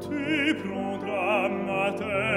tu prendras ma terre